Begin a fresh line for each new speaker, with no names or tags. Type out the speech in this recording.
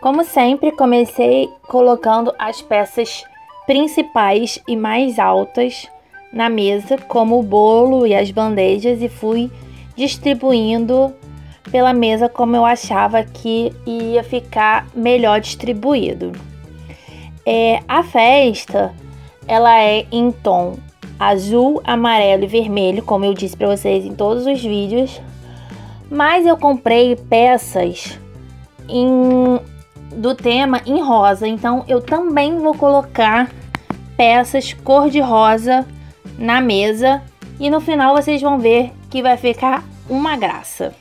Como sempre, comecei colocando as peças principais e mais altas na mesa, como o bolo e as bandejas, e fui distribuindo pela mesa como eu achava que ia ficar melhor distribuído. É, a festa ela é em tom azul, amarelo e vermelho, como eu disse para vocês em todos os vídeos. Mas eu comprei peças em, do tema em rosa, então eu também vou colocar peças cor de rosa na mesa e no final vocês vão ver que vai ficar uma graça.